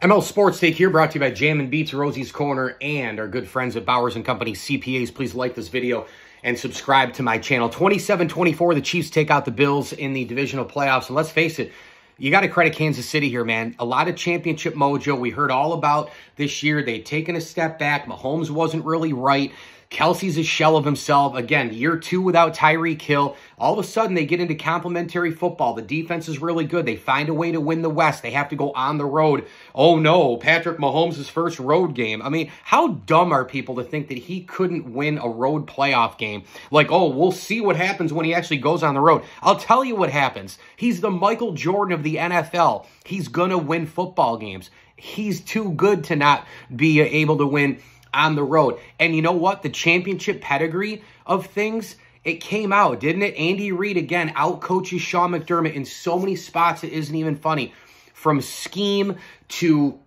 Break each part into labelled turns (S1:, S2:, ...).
S1: ML Sports Take here, brought to you by Jam and Beats, Rosie's Corner, and our good friends at Bowers and Company CPAs. Please like this video and subscribe to my channel. 27-24, the Chiefs take out the Bills in the divisional playoffs. And let's face it, you got to credit Kansas City here, man. A lot of championship mojo. We heard all about this year. They'd taken a step back. Mahomes wasn't really right. Kelce's a shell of himself. Again, year two without Tyreek Hill. All of a sudden, they get into complementary football. The defense is really good. They find a way to win the West. They have to go on the road. Oh no, Patrick Mahomes' first road game. I mean, how dumb are people to think that he couldn't win a road playoff game? Like, oh, we'll see what happens when he actually goes on the road. I'll tell you what happens. He's the Michael Jordan of the NFL. He's going to win football games. He's too good to not be able to win on the road. And you know what? The championship pedigree of things, it came out, didn't it? Andy Reid, again, outcoaches Sean McDermott in so many spots it isn't even funny. From scheme to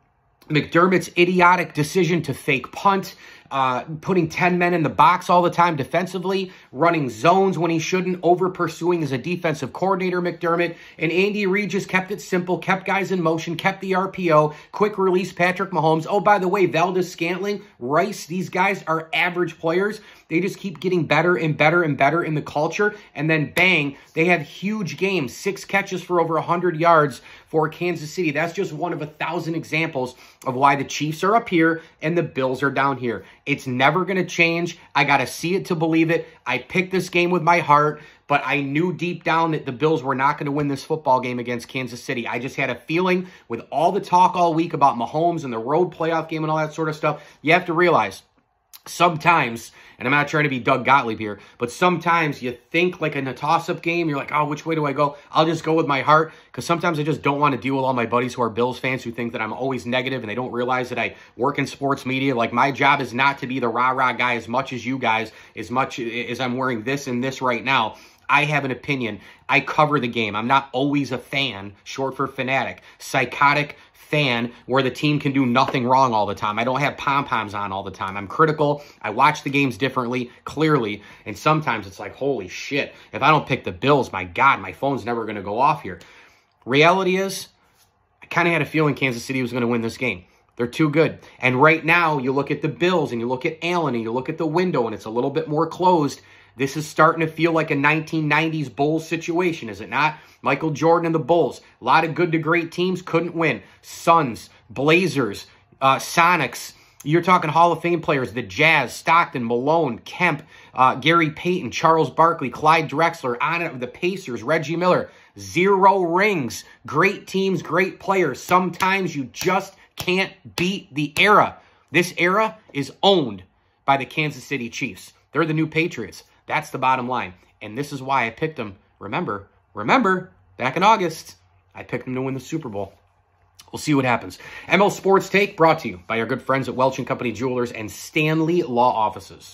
S1: McDermott's idiotic decision to fake punt, uh, putting 10 men in the box all the time defensively, running zones when he shouldn't, over pursuing as a defensive coordinator, McDermott. And Andy Reid just kept it simple, kept guys in motion, kept the RPO, quick release Patrick Mahomes. Oh, by the way, Valdes-Scantling, Rice, these guys are average players. They just keep getting better and better and better in the culture. And then bang, they have huge games, six catches for over 100 yards for Kansas City. That's just one of a thousand examples of why the Chiefs are up here and the Bills are down here. It's never going to change. I got to see it to believe it. I picked this game with my heart, but I knew deep down that the Bills were not going to win this football game against Kansas City. I just had a feeling with all the talk all week about Mahomes and the road playoff game and all that sort of stuff, you have to realize sometimes, and I'm not trying to be Doug Gottlieb here, but sometimes you think like in a toss-up game, you're like, oh, which way do I go? I'll just go with my heart, because sometimes I just don't want to deal with all my buddies who are Bills fans who think that I'm always negative and they don't realize that I work in sports media. Like, my job is not to be the rah-rah guy as much as you guys, as much as I'm wearing this and this right now. I have an opinion. I cover the game. I'm not always a fan, short for fanatic. Psychotic fan where the team can do nothing wrong all the time. I don't have pom-poms on all the time. I'm critical. I watch the games differently, clearly, and sometimes it's like, holy shit, if I don't pick the Bills, my God, my phone's never going to go off here. Reality is, I kind of had a feeling Kansas City was going to win this game. They're too good. And right now, you look at the Bills and you look at Allen and you look at the window and it's a little bit more closed. This is starting to feel like a 1990s Bulls situation, is it not? Michael Jordan and the Bulls. A lot of good to great teams couldn't win. Suns, Blazers, uh, Sonics. You're talking Hall of Fame players, the Jazz, Stockton, Malone, Kemp, uh, Gary Payton, Charles Barkley, Clyde Drexler, on it, the Pacers, Reggie Miller. Zero rings. Great teams, great players. Sometimes you just can't beat the era. This era is owned by the Kansas City Chiefs. They're the new Patriots. That's the bottom line. And this is why I picked them. Remember, remember, back in August, I picked them to win the Super Bowl. We'll see what happens. ML Sports Take brought to you by our good friends at Welch & Company Jewelers and Stanley Law Offices.